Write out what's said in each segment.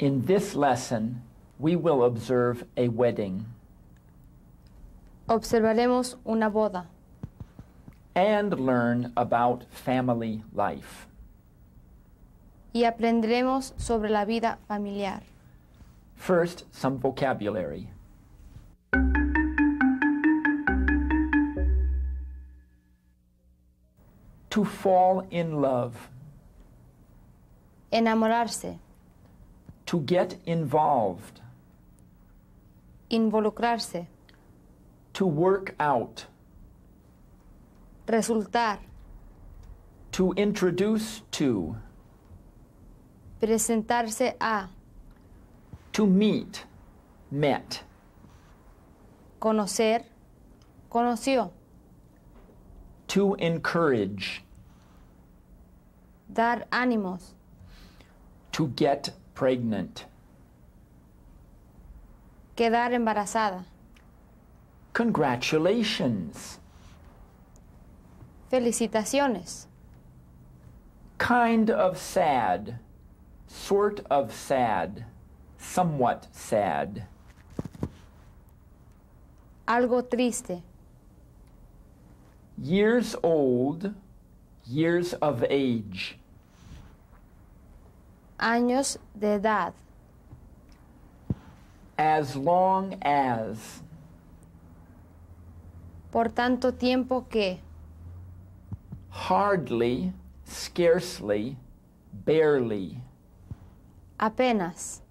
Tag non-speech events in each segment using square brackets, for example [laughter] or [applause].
In this lesson, we will observe a wedding Observaremos una boda and learn about family life. y aprenderemos sobre la vida familiar. First, some vocabulary. To fall in love, Enamorarse, to get involved, involucrarse, to work out, resultar, to introduce to, presentarse a, to meet, met, conocer, conoció, to encourage, dar ánimos, to get pregnant, quedar embarazada, congratulations, felicitaciones, kind of sad, sort of sad, somewhat sad, algo triste, years old, years of age, años de edad, as long as, por tanto tiempo que, hardly, scarcely, barely. apenas,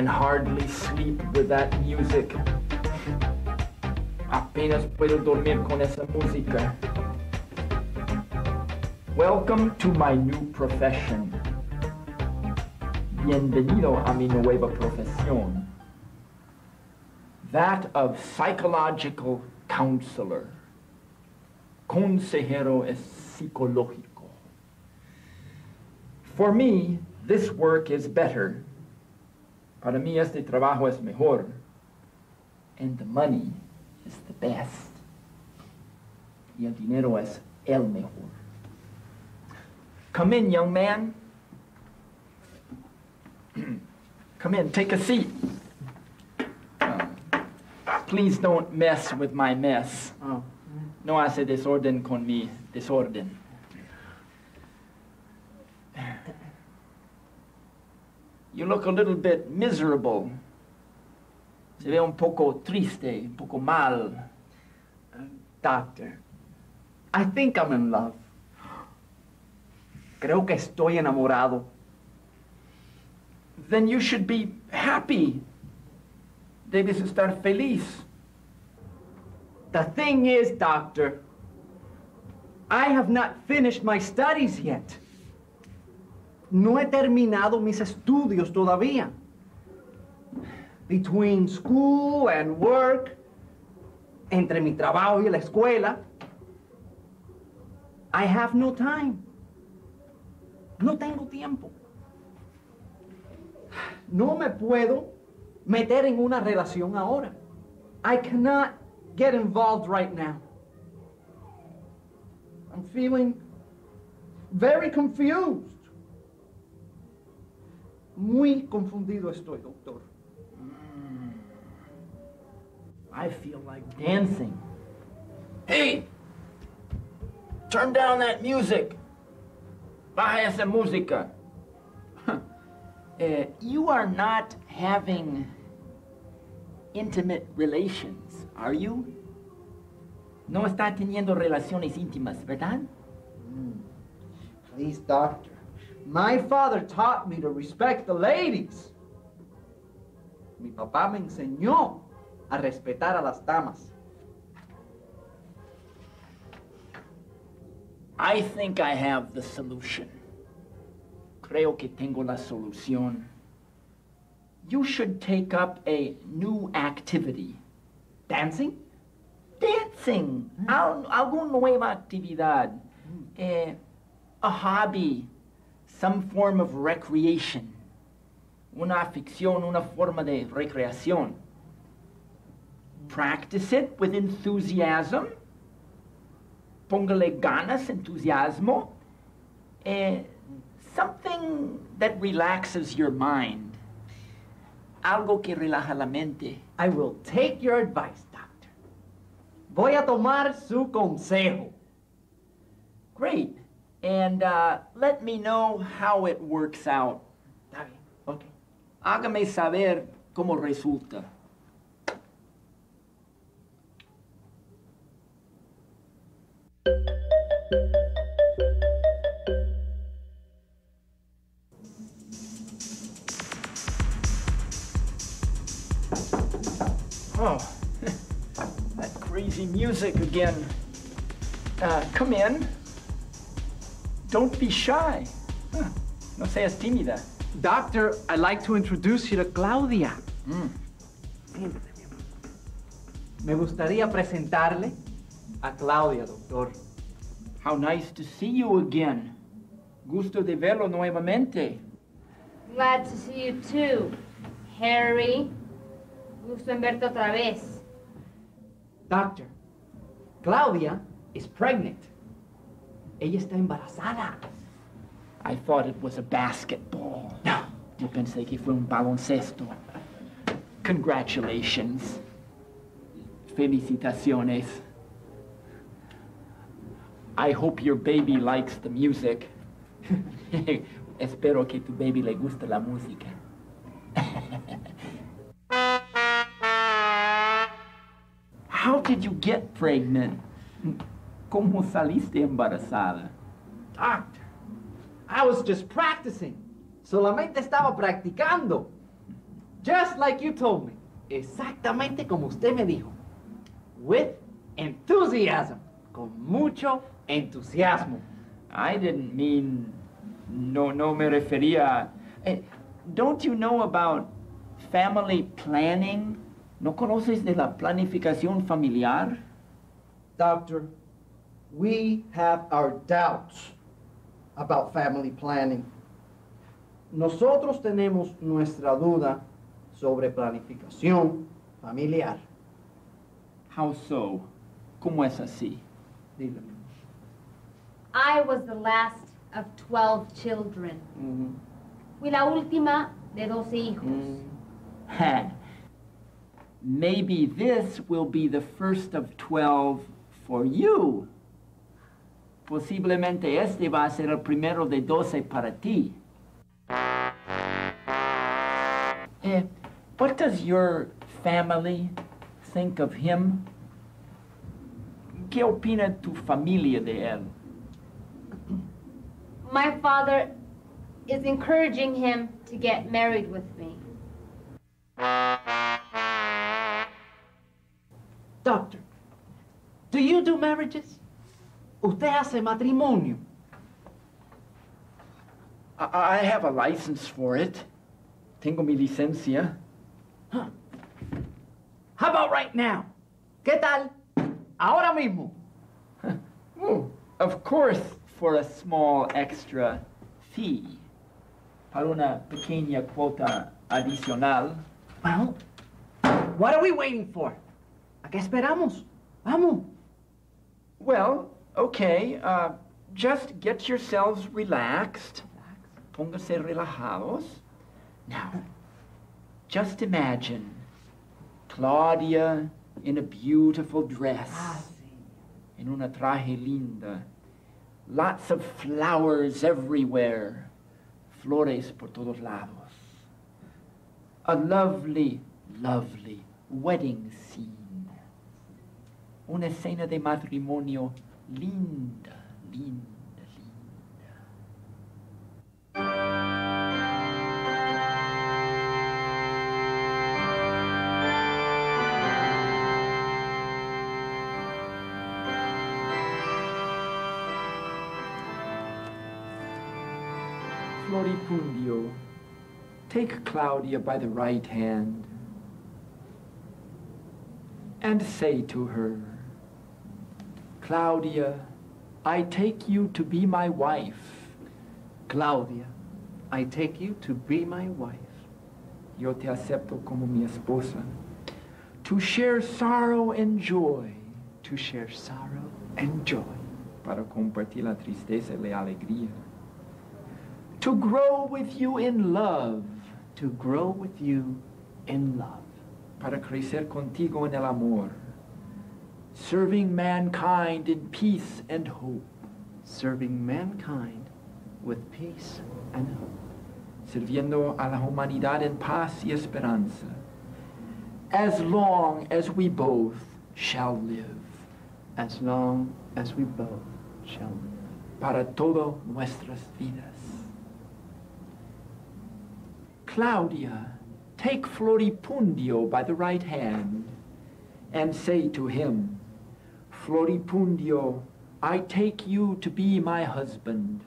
can hardly sleep with that music. Apenas puedo dormir con esa música. Welcome to my new profession. Bienvenido a mi nueva profesión. That of psychological counselor. Consejero es psicológico. For me, this work is better. Para mí este trabajo es mejor. And the money is the best. Y el dinero es el mejor. Come in, young man. [clears throat] Come in, take a seat. Uh, please don't mess with my mess. Oh. No hace desorden con mi desorden. You look a little bit miserable. Se ve un um poco triste, um un poco mal. Eh, doctor, I think I'm in love. Creo que estoy enamorado. Then you should be happy. Debes estar feliz. The thing is, doctor, I have not finished my studies yet. No he terminado mis estudios todavía. Between school and work, entre mi trabajo y la escuela, I have no time. No tengo tiempo. No me puedo meter en una relación ahora. I cannot get involved right now. I'm feeling very confused. Muy confundido estoy, doctor. I feel like dancing. Hey! Turn down that music. Baja esa música. [laughs] Eh, you are not having intimate relations, are you? No está teniendo relaciones íntimas, ¿verdad? Please, doctor. My father taught me to respect the ladies. Mi papá me enseñó a respetar a las damas. I think I have the solution. Creo que tengo la solución. You should take up a new activity. Dancing? Dancing. Al- alguna nueva actividad. Eh, a hobby. Some form of recreation. Una afición, una forma de recreación. practice it with enthusiasm. Póngale ganas, entusiasmo. Eh, something that relaxes your mind. Algo que relaja la mente. I will take your advice, doctor. Voy a tomar su consejo. Great. And uh, let me know how it works out. Ok. Hágame saber cómo resulta. Oh, [laughs] that crazy music again. Uh, come in. Don't be shy. Huh, No seas tímida. Doctor, I'd like to introduce you to Claudia. Mm. Siéntate, mi amor. Me gustaría presentarle a Claudia, doctor. How nice to see you again. Gusto de verlo nuevamente. Glad to see you too, Harry. Gusto en verte otra vez. Doctor, Claudia is pregnant. Ella está embarazada. I thought it was a basketball. No. Yo pensé que fue un baloncesto. Congratulations. Felicitaciones. I hope your baby likes the music. [laughs] Espero que tu baby le guste la música. [laughs] How did you get pregnant? ¿Cómo saliste embarazada? Doctor, I was just practicing. Solamente estaba practicando. Just like you told me. Exactamente como usted me dijo. With enthusiasm. Con mucho entusiasmo. I didn't mean. No, no me refería. Eh, don't you know about family planning? ¿No conoces de la planificación familiar? Doctor, we have our doubts about family planning. Nosotros tenemos nuestra duda sobre planificación familiar. How so? ¿Cómo es así? Dígame. I was the last of 12 children. Mhm. Fui la última de 12 hijos. Mm. Ha. Maybe this will be the first of 12 for you. Posiblemente este va a ser el primero de 12 para ti. Eh, what does your family think of him? ¿Qué opina tu familia de él? My father is encouraging him to get married with me. Doctor, do you do marriages? ¿Usted hace matrimonio? I, I have a license for it. Tengo mi licencia. Huh. How about right now? ¿Qué tal? Ahora mismo. Oh, of course, for a small extra fee. Para una pequeña cuota adicional. Well, what are we waiting for? ¿A qué esperamos? Vamos. Well, okay, uh, just get yourselves relaxed. Póngase relajados. Now, just imagine Claudia in a beautiful dress, in una traje linda, lots of flowers everywhere, flores por todos lados. A lovely, lovely wedding scene. Una escena de matrimonio linda, linda, linda. Floripundio, take Claudia by the right hand and say to her, Claudia, I take you to be my wife. Claudia, I take you to be my wife. Yo te acepto como mi esposa. to share sorrow and joy, to share sorrow and joy, para compartir la tristeza y la alegría, to grow with you in love, to grow with you in love, para crecer contigo en el amor, serving mankind in peace and hope, serving mankind with peace and hope, sirviendo a la humanidad en paz y esperanza, as long as we both shall live, as long as we both shall live, para todo nuestras vidas. Claudia, take Floripundio by the right hand and say to him, Floripundio, I take you to be my husband.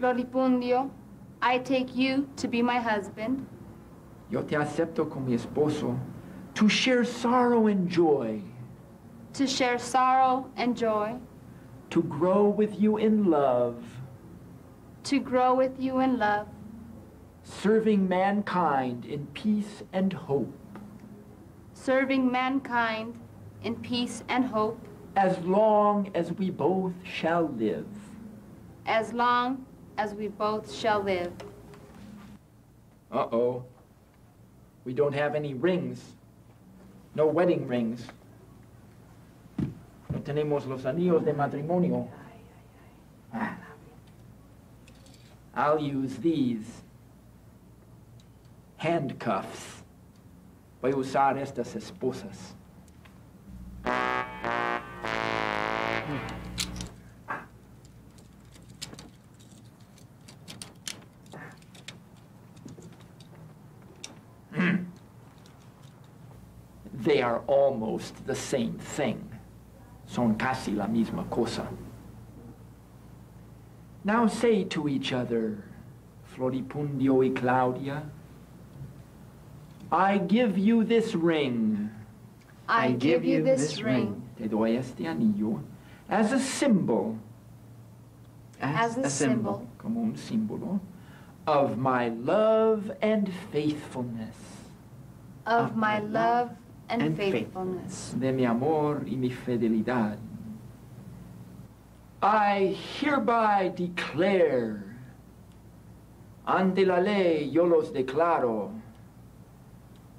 Floripundio, I take you to be my husband, Yo te acepto como mi esposo to share sorrow and joy, to share sorrow and joy, to grow with you in love, to grow with you in love, serving mankind in peace and hope, serving mankind in peace and hope, as long as we both shall live. as long as we both shall live. Uh-oh. We don't have any rings. No wedding rings. No tenemos los anillos de matrimonio. Ah. I'll use these. Handcuffs. Voy a usar estas esposas. Are almost the same thing. Son casi la misma cosa. Now say to each other, Floripundio y Claudia, I give you this ring. I, give you this ring Te doy este anillo as a symbol, as a symbol como un símbolo, of my love and faithfulness, of my love and and faithfulness. de mi amor y mi fidelidad. I hereby declare, ante la ley yo los declaro,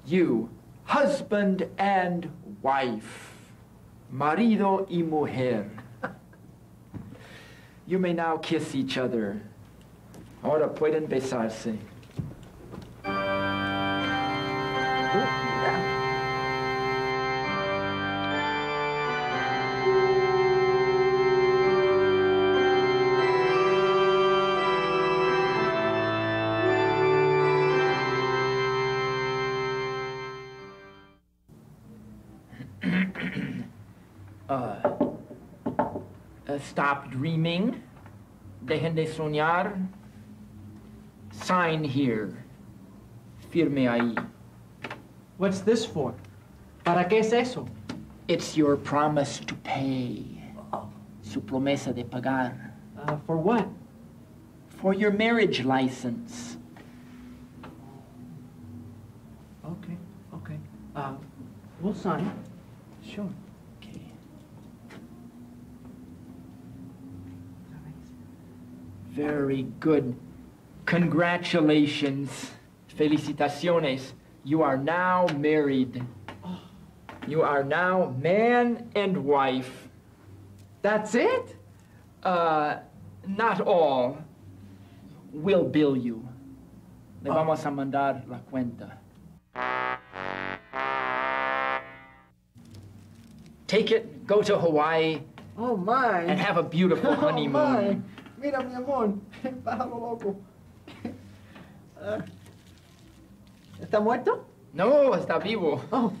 you, husband and wife, marido y mujer. You may now kiss each other. Ahora pueden besarse. Stop dreaming. Dejen de soñar. Sign here. Firme ahí. What's this for? ¿Para qué es eso? It's your promise to pay. Su promesa de pagar. Uh, for what? For your marriage license. Okay, okay. Uh, we'll sign. Sure. Very good. Congratulations. Felicitaciones. You are now married. You are now man and wife. That's it? Uh, not all. We'll bill you. Le vamos a mandar la cuenta. Take it, go to Hawaii, Oh, my. and have a beautiful [laughs] Oh, honeymoon. Mira, mi amor, [laughs] pájaro loco. Ah. ¿Está muerto? No, está vivo. Oh.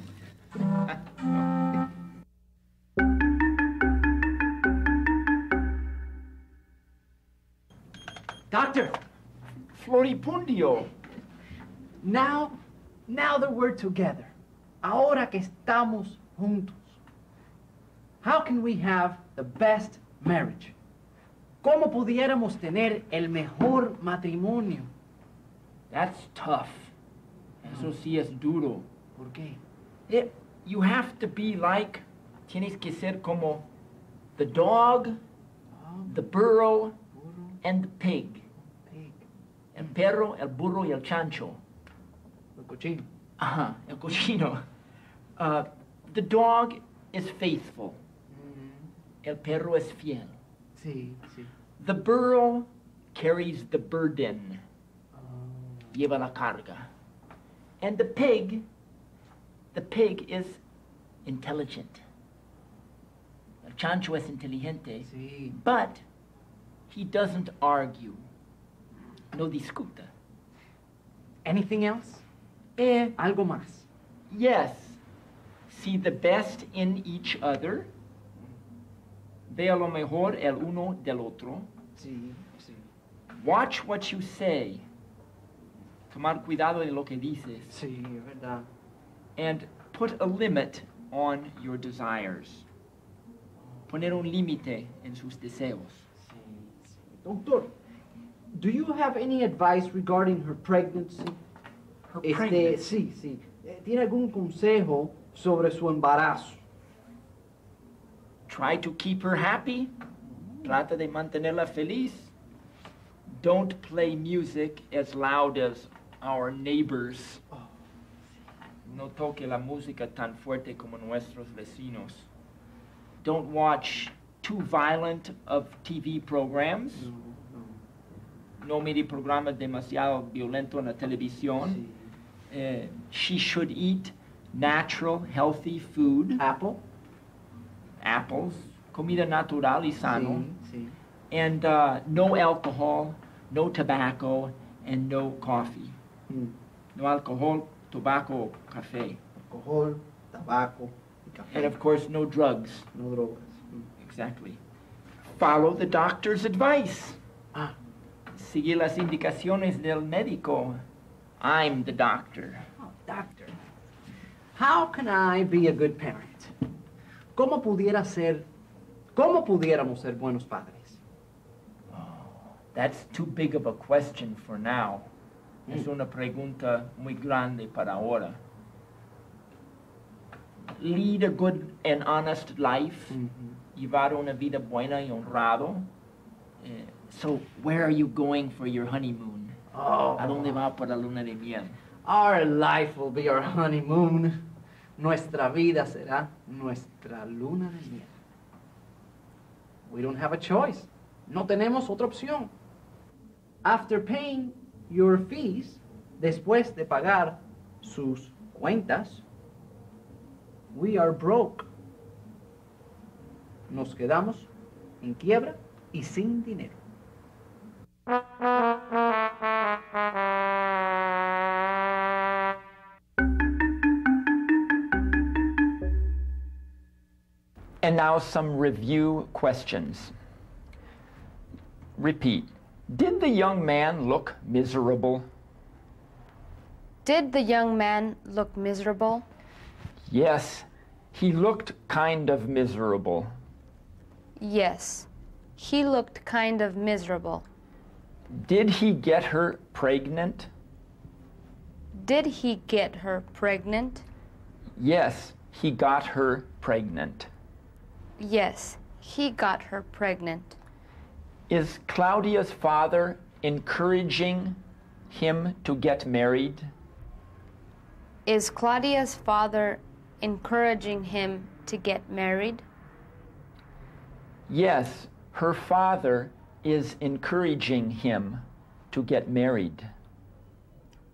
Doctor, Floripundio. now, now that we're together, ahora que estamos juntos, how can we have the best marriage? ¿Cómo pudiéramos tener el mejor matrimonio? That's tough. Eso sí es duro. ¿Por qué? It, you have to be like, tienes que ser como the dog, the burro, Burro, and the pig. pig, El perro, el burro y el chancho. el cochino. Ajá, el cochino. [laughs] Uh, the dog is faithful. El perro es fiel. Sí, sí. The burro carries the burden. Lleva la carga. And the pig, the pig is intelligent. El chancho es inteligente, sí. but he doesn't argue. No discuta. Anything else? Eh, Algo más. Yes. See the best in each other. Ve a lo mejor el uno del otro. Sí, sí. Watch what you say. Tomar cuidado de lo que dices. Sí, verdad. And put a limit on your desires. Poner un límite en sus deseos. Sí, sí. Doctor, do you have any advice regarding her pregnancy? Her Este, pregnancy. sí, sí. Eh, ¿Tiene algún consejo sobre su embarazo? Try to keep her happy. Trata de mantenerla feliz. Don't play music as loud as our neighbors. No toque la música tan fuerte como nuestros vecinos. Don't watch too violent of TV programs. No, mire programas demasiado violentos en la televisión. Eh, she should eat natural, healthy food. Apple? Apples, comida natural y sano. Sí, sí. and uh, no alcohol, no tobacco, and no coffee. Mm. No alcohol, tobacco, café. Alcohol, tobacco, café. And of course, no drugs. No drogas. Mm. Exactly. Follow the doctor's advice. Ah. Sigue las indicaciones del médico. I'm the doctor. Oh, doctor. How can I be a good parent? ¿Cómo pudiera ser, cómo pudiéramos ser buenos padres? That's too big of a question for now. Es Mm. una pregunta muy grande para ahora. Lead a good and honest life. llevar una vida buena y honrado. Eh, so, where are you going for your honeymoon? Oh, ¿A dónde va para la luna de miel? Our life will be our honeymoon. Nuestra vida será nuestra luna de miel. We don't have a choice. No tenemos otra opción. After paying your fees, después de pagar sus cuentas, we are broke. Nos quedamos en quiebra y sin dinero. [laughs] And now some review questions. Repeat. Did the young man look miserable? Did the young man look miserable? Yes, he looked kind of miserable. Yes. He looked kind of miserable. Did he get her pregnant? Did he get her pregnant? Yes, he got her pregnant. Yes, he got her pregnant. Is Claudia's father encouraging him to get married? Is Claudia's father encouraging him to get married? Yes, her father is encouraging him to get married.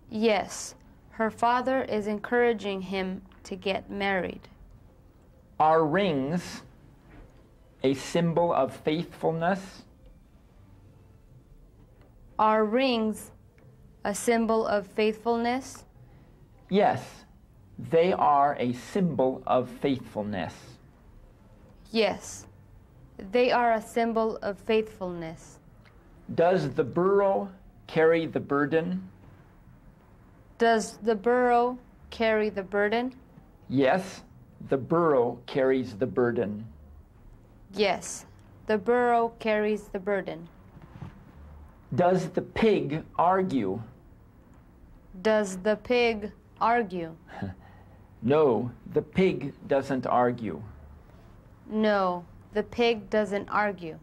Yes, her father is encouraging him to get married. Are rings a symbol of faithfulness? Are rings a symbol of faithfulness? Yes, they are a symbol of faithfulness. Yes, they are a symbol of faithfulness. Does the burro carry the burden? Does the burro carry the burden? Yes, the burro carries the burden. Yes, the burro carries the burden. Does the pig argue? Does the pig argue? [laughs] No, the pig doesn't argue. No, the pig doesn't argue.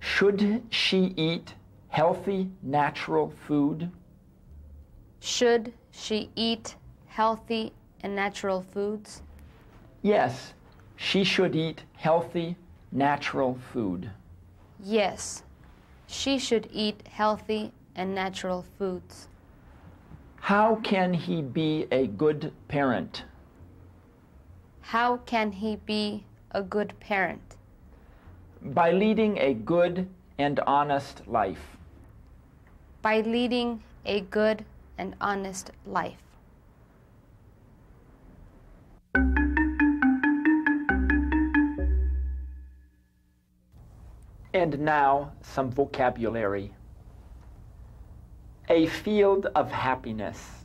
Should she eat healthy, natural food? Should she eat healthy and natural foods? Yes, she should eat healthy, natural food. Yes, she should eat healthy and natural foods. How can he be a good parent? How can he be a good parent? By leading a good and honest life. By leading a good and honest life. And now, some vocabulary. A field of happiness.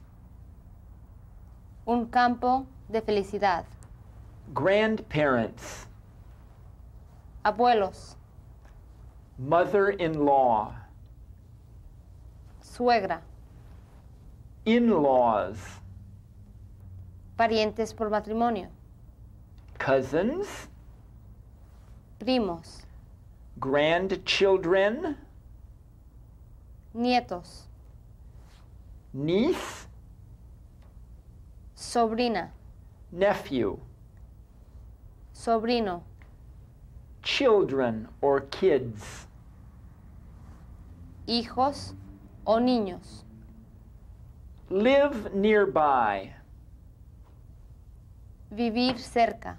Un campo de felicidad. Grandparents. Abuelos, Mother in law. suegra, In laws. parientes por matrimonio, Cousins. primos, Grandchildren. nietos, Niece. sobrina, Nephew. sobrino, Children or kids. hijos o niños, Live nearby. vivir cerca,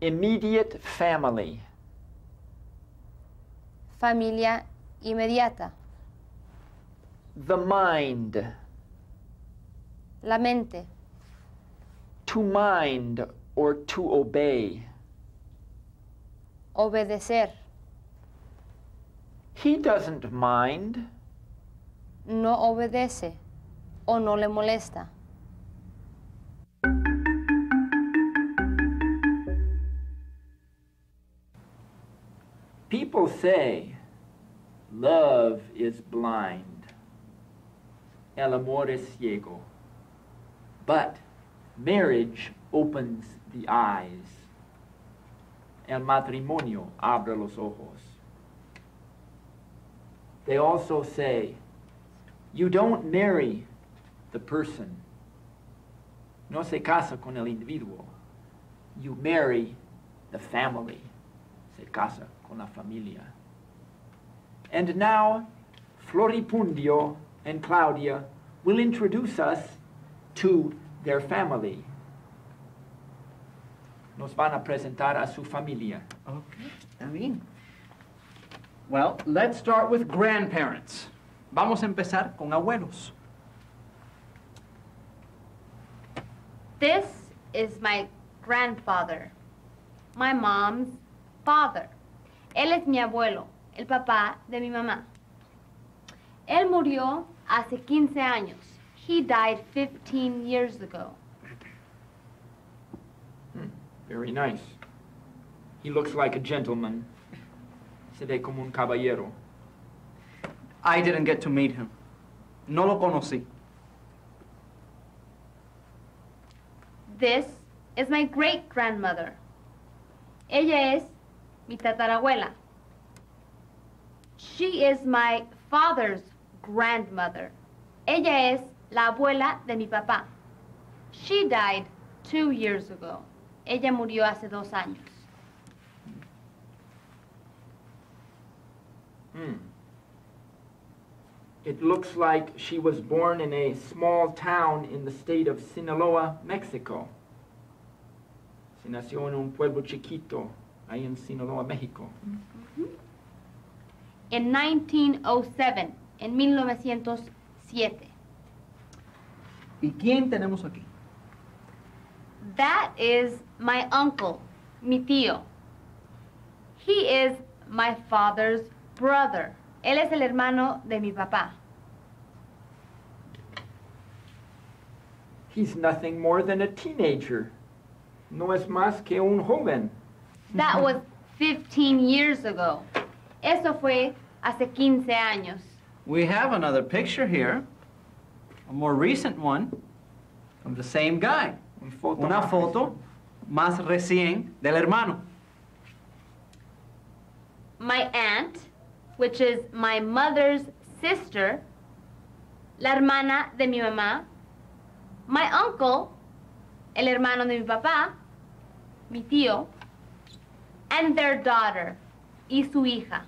Immediate family. Familia inmediata, The mind. la mente, To mind or to obey. obedecer, He doesn't mind. no obedece o no le molesta. People say love is blind. El amor es ciego. But marriage opens the eyes. El matrimonio abre los ojos. They also say you don't marry the person. No se casa con el individuo. You marry the family. Se casa con la familia. And now, Floripundio and Claudia will introduce us to their family. Nos van a presentar a su familia. Okay, está bien. Well, let's start with grandparents. Vamos a empezar con abuelos. This is my grandfather, my mom's father. Él es mi abuelo, el papá de mi mamá. Él murió hace 15 años. He died 15 years ago. Hmm, very nice. He looks like a gentleman. Se ve como un caballero. I didn't get to meet him. No lo conocí. This is my great grandmother. Ella es mi tatarabuela. She is my father's grandmother. Ella es la abuela de mi papá. She died two years ago. Ella murió hace dos años. Hmm. It looks like she was born in a small town in the state of Sinaloa, Mexico. Se nació en un pueblo chiquito, ahí en Sinaloa, México. En 1907, en 1907. ¿Y quién tenemos aquí? That is my uncle, mi tío. He is my father's brother. Él es el hermano de mi papá. He's nothing more than a teenager. No es más que un joven. That was 15 years ago. Eso fue hace 15 años. We have another picture here, a more recent one. of the same guy. Una foto más recién del hermano. My aunt, which is my mother's sister, la hermana de mi mamá. My uncle, el hermano de mi papá, mi tío, and their daughter, y su hija.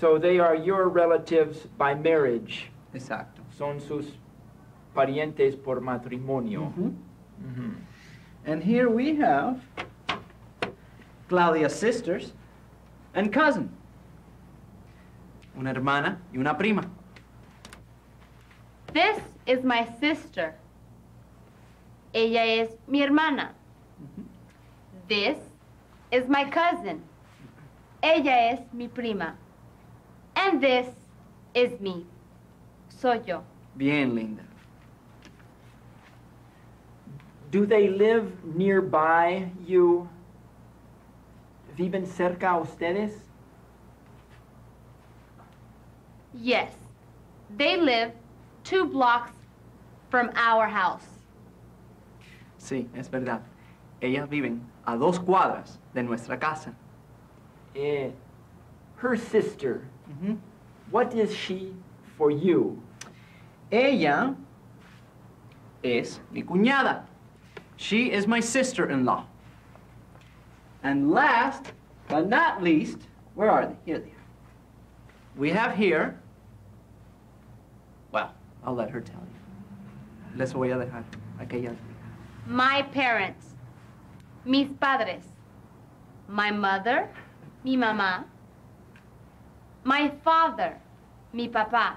So they are your relatives by marriage. Exacto. Son sus parientes por matrimonio. Mhm. Ujú. And here we have Claudia's sisters and cousin. Una hermana y una prima. This is my sister. Ella es mi hermana. This is my cousin. Ella es mi prima. And this is me. Soy yo. Bien linda. Do they live nearby you? ¿Viven cerca a ustedes? Yes. They live two blocks from our house. Sí, es verdad. Ellas viven a dos cuadras de nuestra casa. Eh, her sister, Ujú. what is she for you? Ella es mi cuñada. She is my sister-in-law. And last but not least, where are they? Here they are. We have here, well, I'll let her tell you. Les voy a dejar a que ella. My parents. Mis padres. My mother. Mi mamá. My father. Mi papá.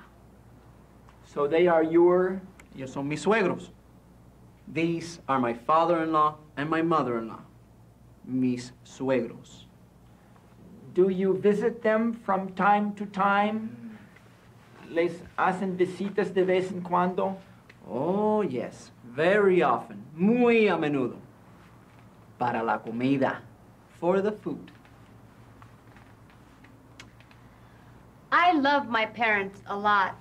So they are your Ellos son mis suegros. These are my father-in-law and my mother-in-law. Mis suegros. Do you visit them from time to time? ¿Les hacen visitas de vez en cuando? Oh, yes, very often, muy a menudo. Para la comida, for the food. I love my parents a lot.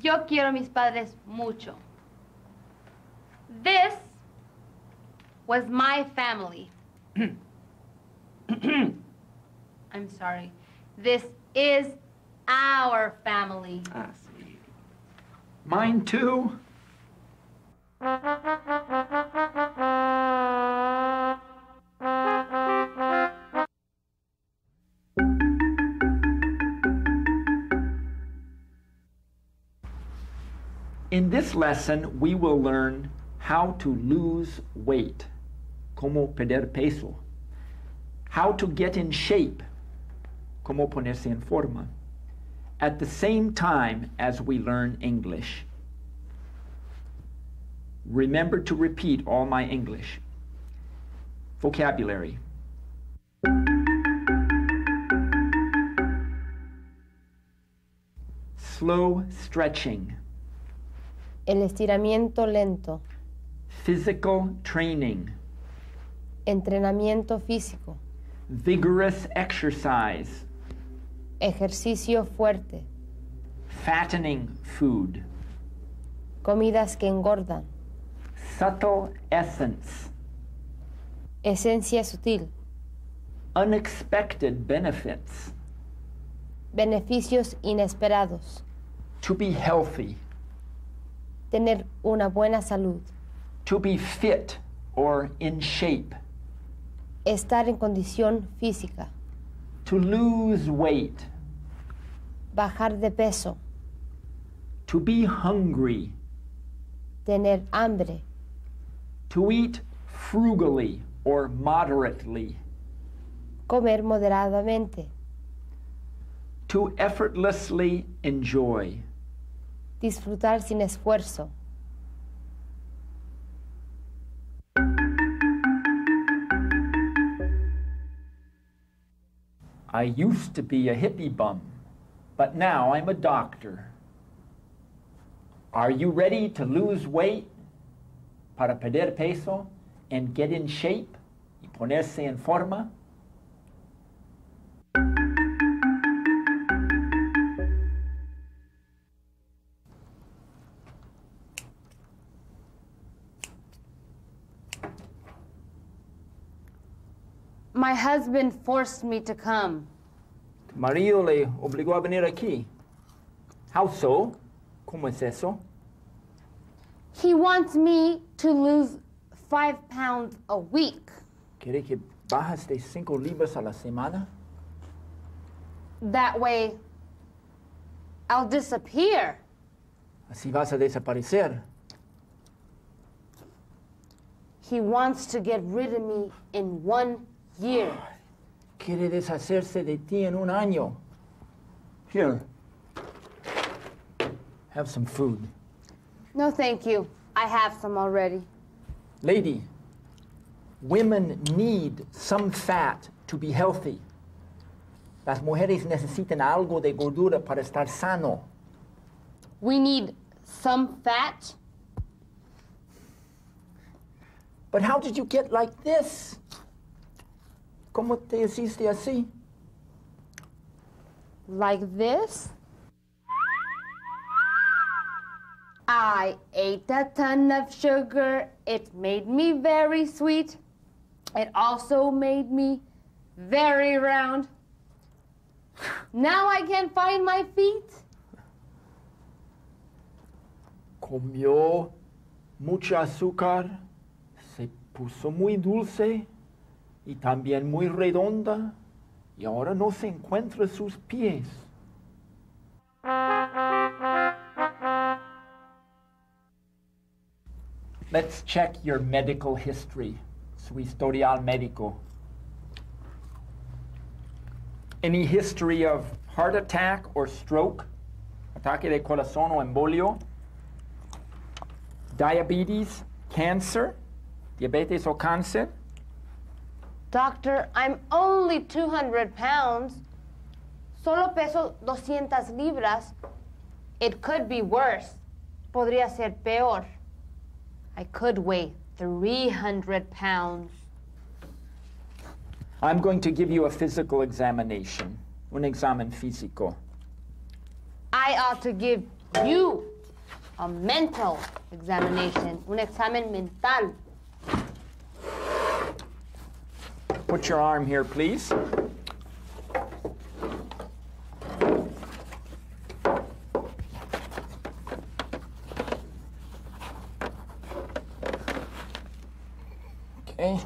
Yo quiero mis padres mucho. This was my family. [clears throat] I'm sorry. This is our family. Ah, sí. Mine too. In this lesson, we will learn how to lose weight, cómo perder peso, how to get in shape, cómo ponerse en forma, at the same time as we learn English. Remember to repeat all my English. Vocabulary. Slow stretching, El estiramiento lento, physical training, entrenamiento físico, vigorous exercise, ejercicio fuerte, fattening food, comidas que engordan, subtle essence, esencia sutil, unexpected benefits, beneficios inesperados, to be healthy, tener una buena salud, to be fit or in shape, estar en condición física, to lose weight, bajar de peso, to be hungry, tener hambre, to eat frugally or moderately, comer moderadamente, to effortlessly enjoy, disfrutar sin esfuerzo, I used to be a hippie bum, but now I'm a doctor. Are you ready to lose weight para perder peso and get in shape e ponerse en forma. My husband forced me to come. Tu marido le obligou a venir aqui. How so? Como es eso? He wants me to lose five pounds a week. ¿Quiere que bajas de cinco libras a la semana? That way, I'll disappear. Así vas a desaparecer. He wants to get rid of me in one year. Quiere deshacerse de ti en un año. Here. Have some food. No, thank you. I have some already. Lady, women need some fat to be healthy. Las mujeres necesitan algo de gordura para estar sano. We need some fat. But how did you get like this? ¿Cómo te hiciste así? Like this? I ate a ton of sugar. It made me very sweet. It also made me very round. Now I can't find my feet. Comió mucho azúcar, se puso muy dulce y también muy redonda y ahora no se encuentra sus pies. Let's check your medical history, su historial médico. Any history of heart attack or stroke, ataque de corazón o embolio, diabetes, cancer, diabetes o cáncer, Doctor, I'm only 200 pounds. Solo peso 200 libras. It could be worse. Podría ser peor. I could weigh 300 pounds. I'm going to give you a physical examination, un examen físico. I ought to give you a mental examination, un examen mental. Put your arm here, please. Okay.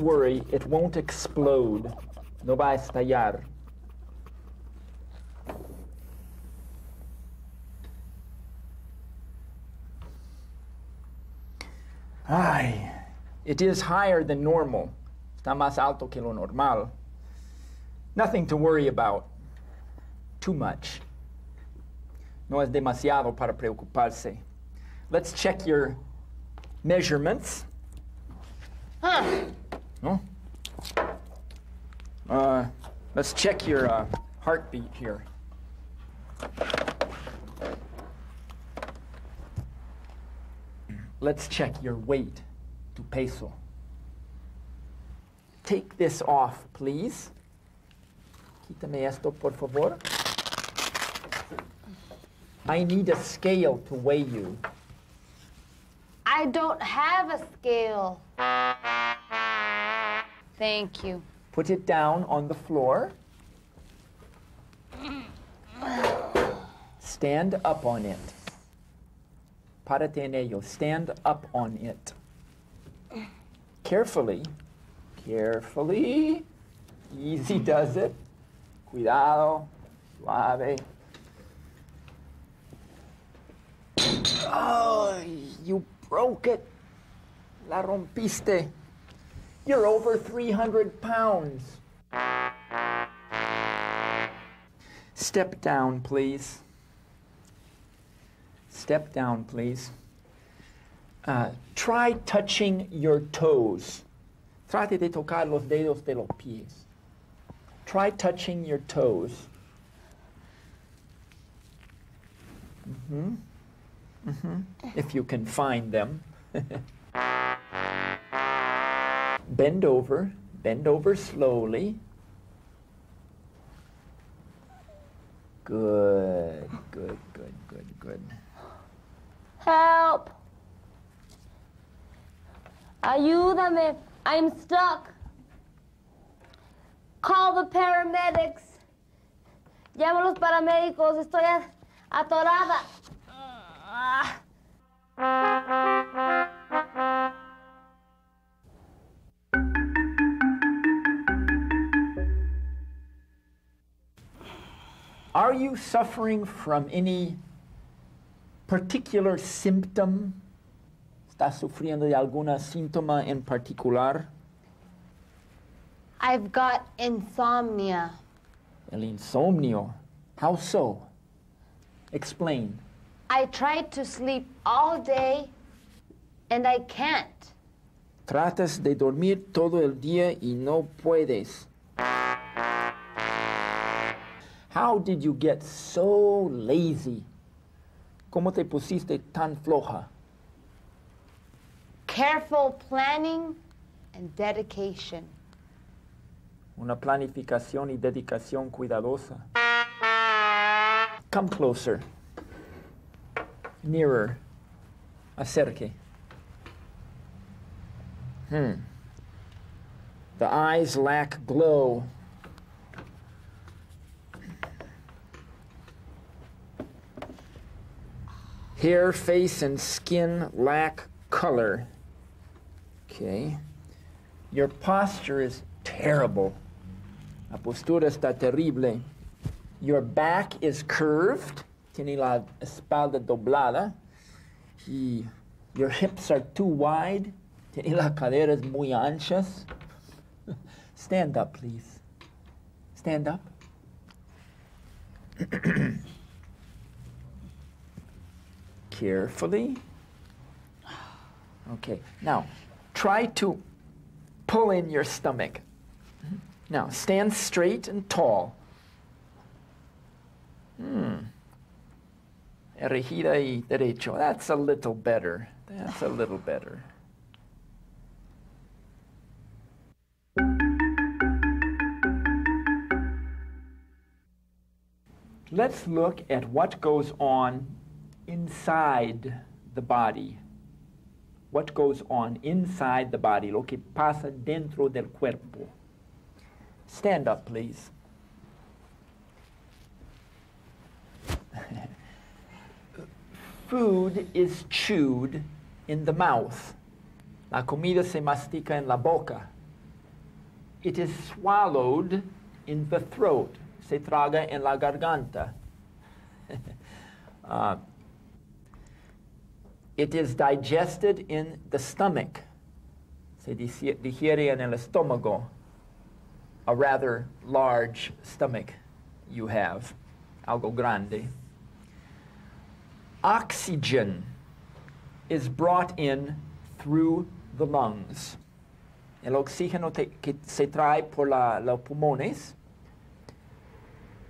Worry, it won't explode. No va a estallar. Ay, it is higher than normal. Está más alto que lo normal. Nothing to worry about. Too much. No es demasiado para preocuparse. Let's check your measurements. Huh. No? Uh, let's check your uh, heartbeat here. Let's check your weight to peso. Take this off, please. Quítame esto, por favor. I need a scale to weigh you. I don't have a scale. Thank you. Put it down on the floor. Stand up on it. Párate en ello. Stand up on it. Carefully. Carefully. Easy does it. Cuidado. Suave. Oh, you broke it. La rompiste. You're over 300 pounds. Step down, please. Step down, please. Uh, try touching your toes. Trate de tocar los dedos de los pies. Try touching your toes. Mm-hmm. Mm-hmm. If you can find them. [laughs] bend over, bend over slowly. Good, good, good, good, good. Help! Ayúdame. I'm stuck. Call the paramedics. Llama a los paramédicos. Estoy atorada. Ah. Are you suffering from any particular symptom? ¿Estás sufriendo de alguna síntoma en particular? I've got insomnia. El insomnio. How so? Explain. I tried to sleep all day and I can't. Tratas de dormir todo el día y no puedes. How did you get so lazy? ¿Cómo te pusiste tan floja? Careful planning and dedication. Una planificación y dedicación cuidadosa. Come closer. Nearer. Acerque. Hmm. The eyes lack glow. Hair, face, and skin lack color. Okay. Your posture is terrible. La postura está terrible. Your back is curved. Tiene la espalda doblada. Y your hips are too wide. Tiene las caderas muy anchas. Stand up, please. Stand up. [clears throat] Carefully. Okay, now try to pull in your stomach. Now, stand straight and tall. Hmm. Erigida y derecho. That's a little better. That's a little better. Let's look at what goes on inside the body. What goes on inside the body, lo que pasa dentro del cuerpo. Stand up, please. [laughs] Food is chewed in the mouth. La comida se mastica en la boca. It is swallowed in the throat. Se traga en la garganta. [laughs] Uh, it is digested in the stomach. Se digiere en el estómago a rather large stomach you have, algo grande. Oxygen is brought in through the lungs. El oxígeno te- que se trae por la, los pulmones.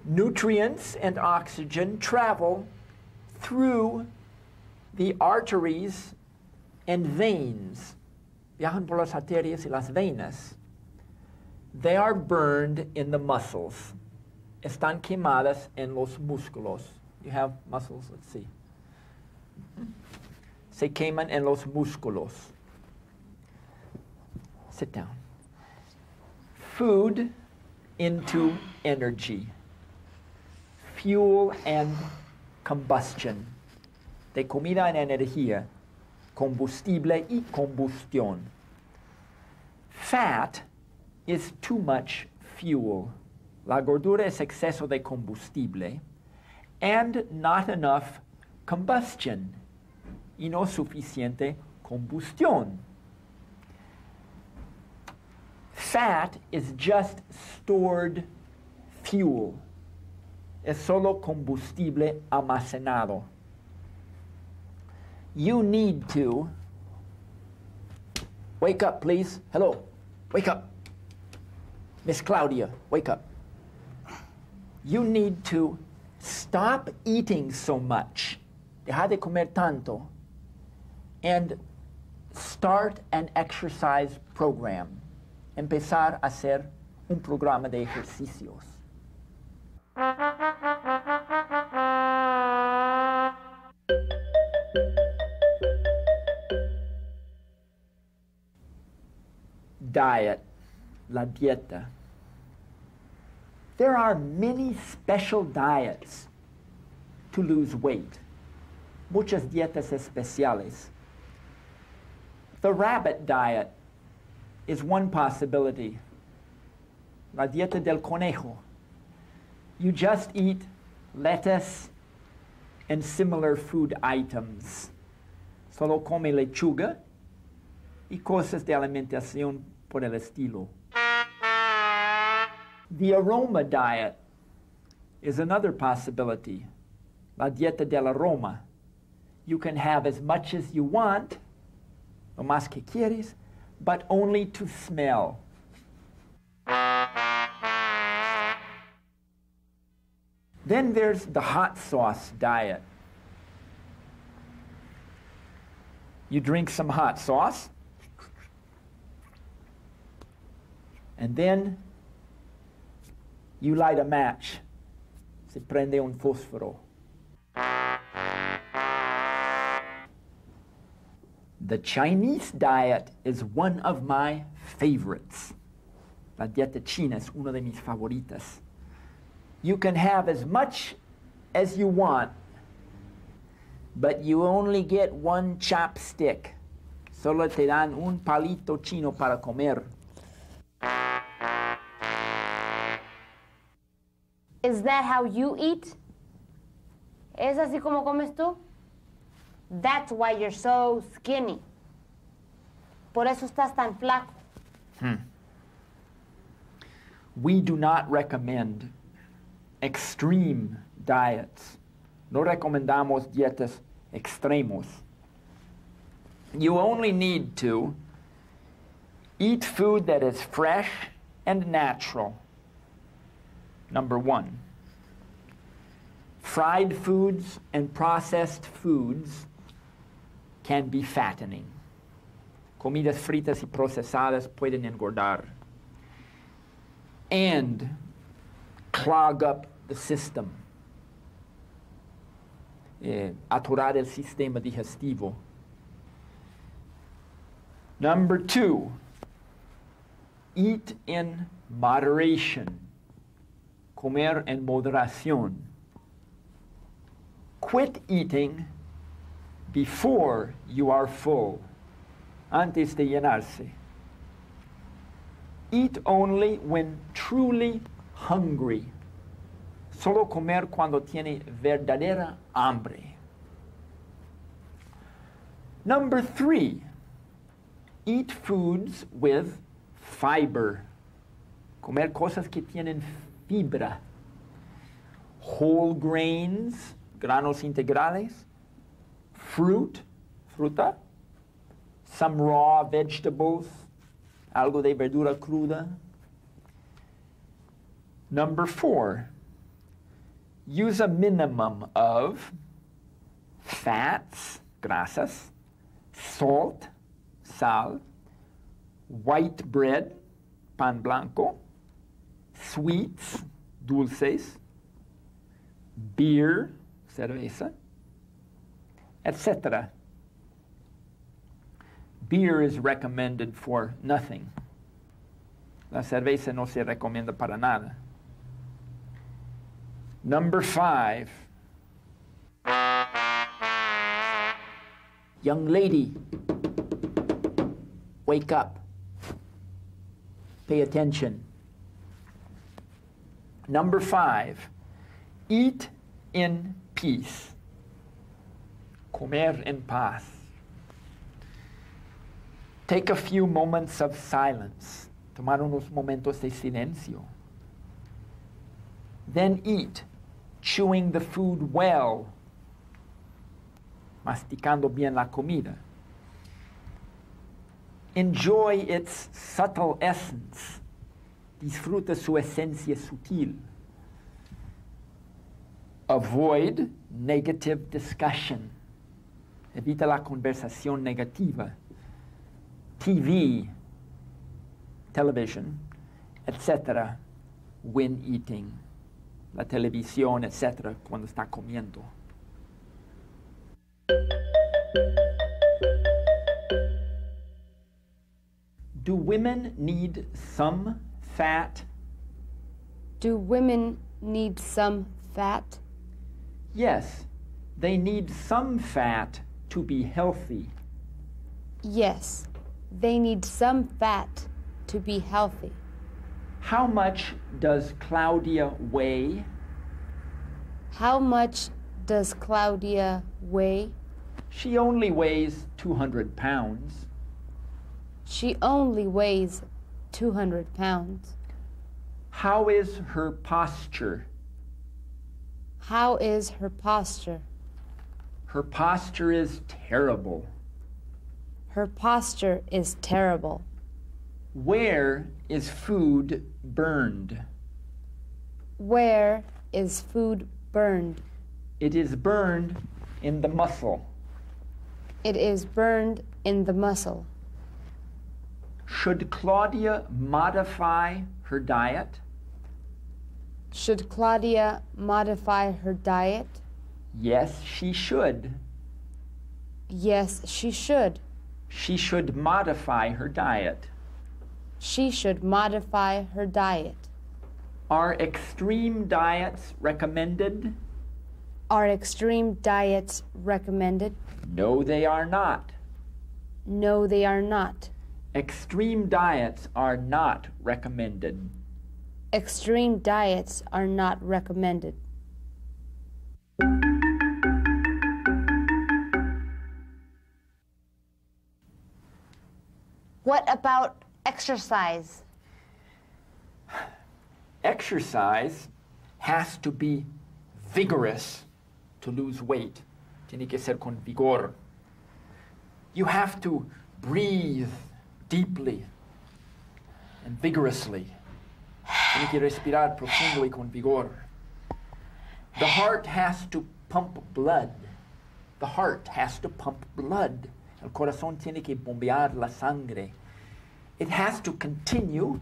Nutrients and oxygen travel through the arteries and veins. Viajan por las arterias y las venas. They are burned in the muscles. Están quemadas en los músculos. You have muscles, let's see. Se queman en los músculos. Sit down. Food into energy. Fuel and combustion. De comida en energía. Combustible y combustión. Fat is too much fuel. La gordura es exceso de combustible and not enough combustion y no suficiente combustión. Fat is just stored fuel. Es solo combustible almacenado. You need to wake up, please. Hello, wake up. Miss Claudia, wake up. You need to stop eating so much. Deja de comer tanto. And start an exercise program. Empezar a hacer un programa de ejercicios. [laughs] diet, la dieta. There are many special diets to lose weight, muchas dietas especiales. The rabbit diet is one possibility, la dieta del conejo. You just eat lettuce and similar food items. Solo come lechuga y cosas de alimentación por el estilo. The aroma diet is another possibility. La dieta del aroma. You can have as much as you want, lo más que quieres, but only to smell. Then there's the hot sauce diet. You drink some hot sauce, and then you light a match. Se prende un fósforo. The Chinese diet is one of my favorites. La dieta china es una de mis favoritas. You can have as much as you want, but you only get one chopstick. Solo te dan un palito chino para comer. Is that how you eat? ¿Es así como comes tú? That's why you're so skinny. Por eso estás tan flaco. Hmm. We do not recommend extreme diets. No recomendamos dietas extremos. You only need to eat food that is fresh and natural. Number one. Fried foods and processed foods can be fattening. Comidas fritas y procesadas pueden engordar. And clog up the system. Eh, aturar el sistema digestivo. Number two, eat in moderation. Comer en moderación. Quit eating before you are full, antes de llenarse. Eat only when truly hungry. Solo comer cuando tiene verdadera hambre. Number three, eat foods with fiber. Comer cosas que tienen fibra. Whole grains, granos integrales, fruit, fruta, some raw vegetables, algo de verdura cruda. Number four, use a minimum of fats, grasas, salt, sal, white bread, pan blanco, sweets, dulces, beer, cerveza, etc. Beer is recommended for nothing. La cerveza no se recomienda para nada. Number five. Young lady, wake up. Pay attention. Number five, eat in peace. Comer en paz. Take a few moments of silence. Tomar unos momentos de silencio. Then eat, chewing the food well. Masticando bien la comida. Enjoy its subtle essence. Disfruta su esencia sutil. Avoid negative discussion. Evita la conversación negativa. TV, television, etc. when eating. La televisión, etc. cuando está comiendo. Do women need some fat? Do women need some fat? Yes, they need some fat to be healthy. Yes, they need some fat to be healthy. How much does Claudia weigh? How much does Claudia weigh? She only weighs 200 pounds. She only weighs 200 pounds. How is her posture? How is her posture? Her posture is terrible. Her posture is terrible. Where is food burned? Where is food burned? It is burned in the muscle. It is burned in the muscle. Should Claudia modify her diet? Should Claudia modify her diet? Yes, she should. Yes, she should. She should modify her diet. She should modify her diet. Are extreme diets recommended? Are extreme diets recommended? No, they are not. No, they are not. Extreme diets are not recommended. Extreme diets are not recommended. What about exercise? Exercise has to be vigorous to lose weight. Tiene que ser con vigor. You have to breathe deeply and vigorously. Tiene que respirar profundo y con vigor. The heart has to pump blood. The heart has to pump blood. El corazón tiene que bombear la sangre. It has to continue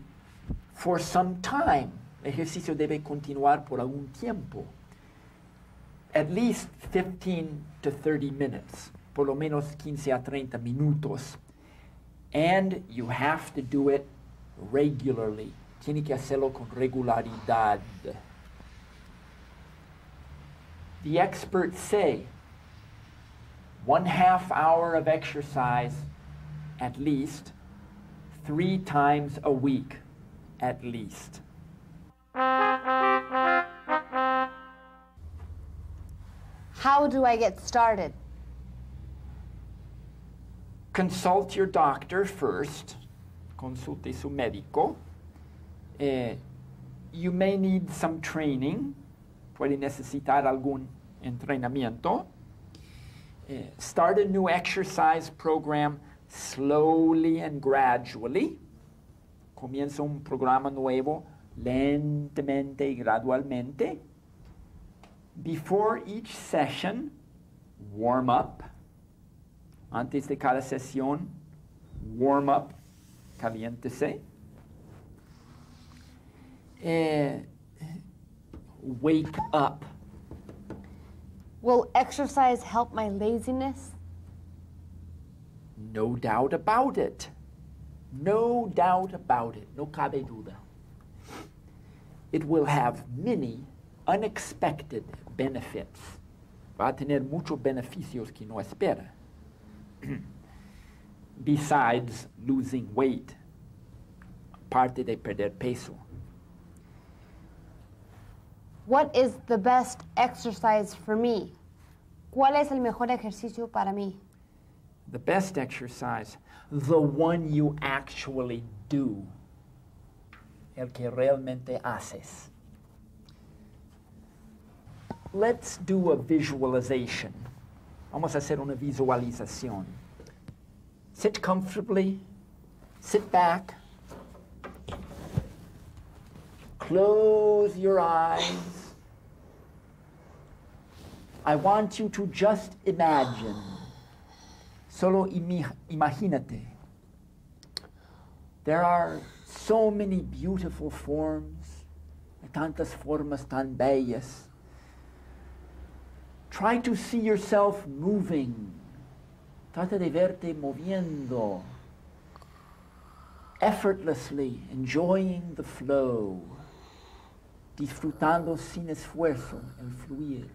for some time. El ejercicio debe continuar por algún tiempo. At least 15 to 30 minutes. Por lo menos 15 a 30 minutos. And you have to do it regularly. Tiene que hacerlo con regularidad. The experts say one half hour of exercise at least, three times a week at least. How do I get started? Consult your doctor first. Consulte su médico. Eh, you may need some training. Puede necesitar algún entrenamiento. Eh, start a new exercise program slowly and gradually. Comienza un programa nuevo lentamente y gradualmente. Before each session, warm up. Antes de cada sesión, warm up, caliéntese. Eh, wake up. Will exercise help my laziness? No doubt about it. No doubt about it. No cabe duda. It will have many unexpected benefits. Va a tener muchos beneficios que no espera. [clears throat] Besides losing weight, aparte de perder peso. What is the best exercise for me? ¿Cuál es el mejor ejercicio para mí? The best exercise, the one you actually do. El que realmente haces. Let's do a visualization. Vamos a hacer una visualización. Sit comfortably. Sit back. Close your eyes. I want you to just imagine. Solo imagínate. There are so many beautiful forms, tantas formas tan bellas. Try to see yourself moving. Trata de verte moviendo. effortlessly enjoying the flow, disfrutando sin esfuerzo el fluir.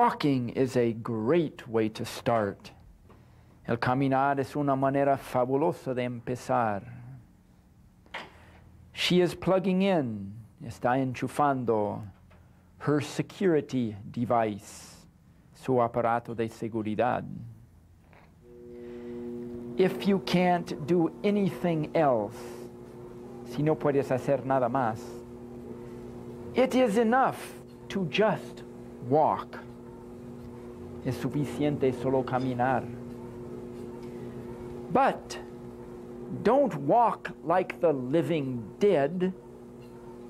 Walking is a great way to start. El caminar es una manera fabulosa de empezar. She is plugging in, está enchufando her security device, su aparato de seguridad. If you can't do anything else, si no puedes hacer nada más, it is enough to just walk. Es suficiente solo caminar. But don't walk like the living dead.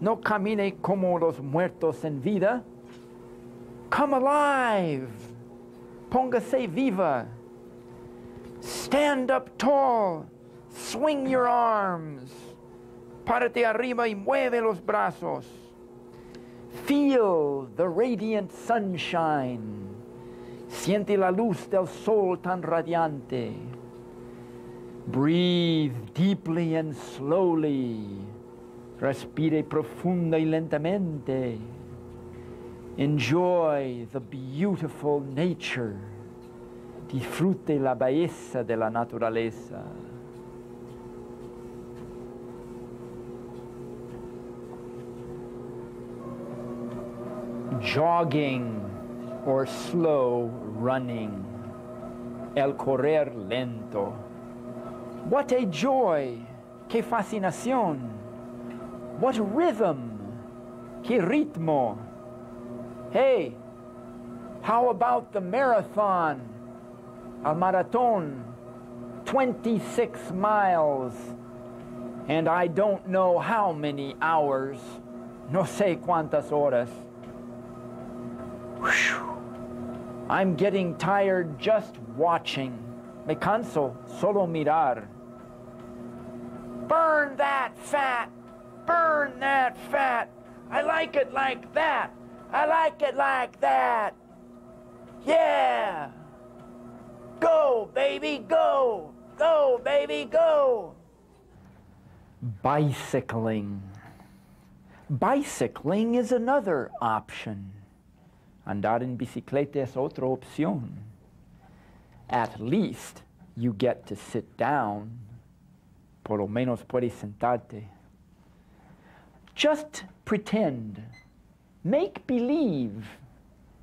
No camine como los muertos en vida. Come alive. Póngase viva. Stand up tall. Swing your arms. Párate arriba y mueve los brazos. Feel the radiant sunshine. Siente la luz del sol tan radiante. Breathe deeply and slowly. Respire profunda y lentamente. Enjoy the beautiful nature. Disfrute la belleza de la naturaleza. Jogging or slow running. El correr lento. What a joy! ¡Qué fascinación! What rhythm! ¡Qué ritmo! Hey, how about the marathon? Al maratón, 26 miles. And I don't know how many hours. No sé cuántas horas. I'm getting tired just watching. Me canso solo mirar. Burn that fat! Burn that fat! I like it like that! I like it like that! Yeah! Go, baby, go! Go, baby, go! Bicycling. Bicycling is another option. Andar en bicicleta es otra opción. At least you get to sit down. Por lo menos puedes sentarte. Just pretend. Make believe.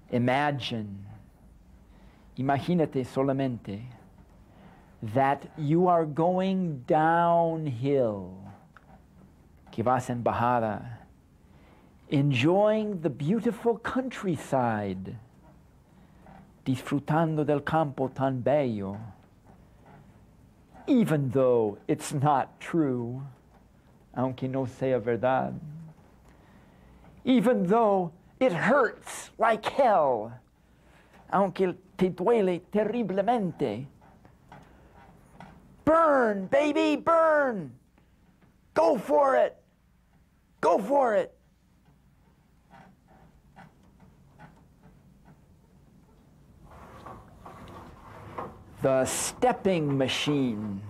Imagine. Imagínate solamente that you are going downhill. Que vas en bajada enjoying the beautiful countryside, disfrutando del campo tan bello, even though it's not true, aunque no sea verdad, even though it hurts like hell, aunque te duele terriblemente. Burn, baby, burn! Go for it! Go for it! The stepping machine,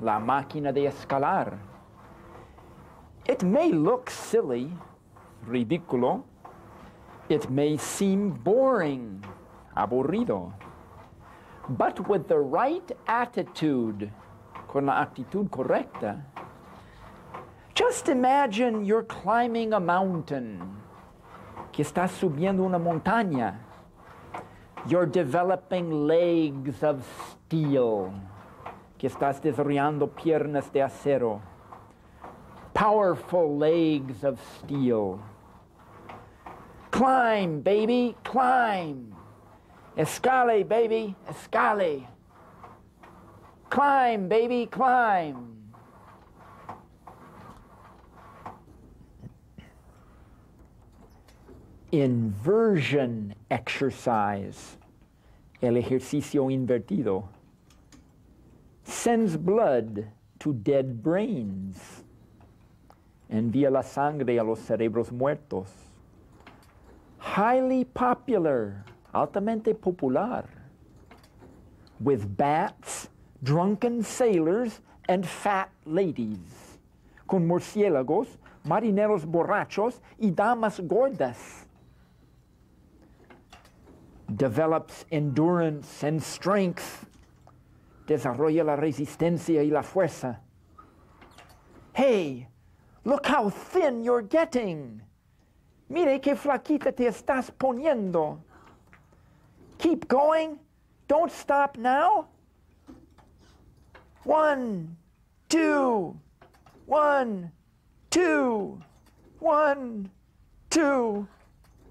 la máquina de escalar. It may look silly, ridículo. It may seem boring, aburrido. But with the right attitude, con la actitud correcta, just imagine you're climbing a mountain, que estás subiendo una montaña you're developing legs of steel, que estás desarrollando piernas de acero. Powerful legs of steel. Climb, baby, climb. Escale, baby, escale. Climb, baby, climb. Inversion exercise, el ejercicio invertido. Sends blood to dead brains, envía la sangre a los cerebros muertos. Highly popular, altamente popular, with bats, drunken sailors, and fat ladies, con murciélagos, marineros borrachos y damas gordas. Develops endurance and strength desarrolla la resistencia y la fuerza. Hey, look how thin you're getting. Mire qué flaquita te estás poniendo. Keep going. Don't stop now. One, two, one, two, one, two,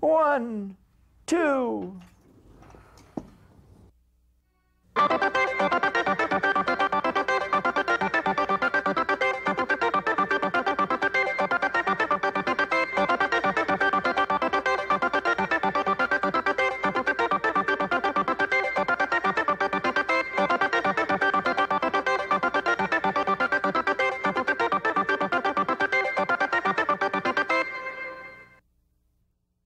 one, two.